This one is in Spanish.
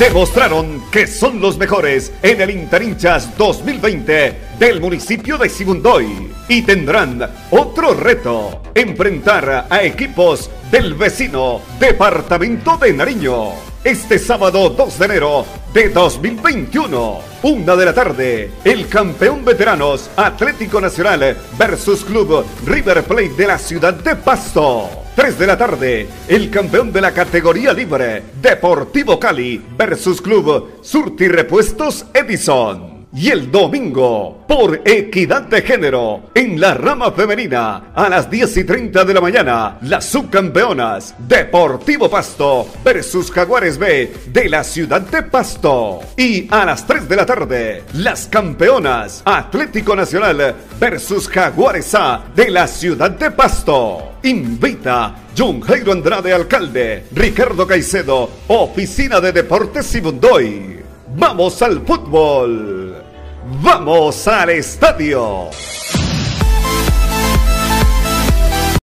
demostraron que son los mejores en el Interhinchas 2020 del municipio de Sibundoy y tendrán otro reto, enfrentar a equipos del vecino departamento de Nariño. Este sábado 2 de enero de 2021, una de la tarde, el campeón veteranos Atlético Nacional versus Club River Plate de la ciudad de Pasto. 3 de la tarde, el campeón de la categoría libre, Deportivo Cali versus Club Surti Repuestos Edison. Y el domingo, por equidad de género, en la rama femenina, a las 10 y 30 de la mañana, las subcampeonas Deportivo Pasto versus Jaguares B de la ciudad de Pasto. Y a las 3 de la tarde, las campeonas Atlético Nacional versus Jaguares A de la ciudad de Pasto. Invita John Jairo Andrade, alcalde, Ricardo Caicedo, Oficina de Deportes Sibundoy. ¡Vamos al fútbol! ¡Vamos al estadio!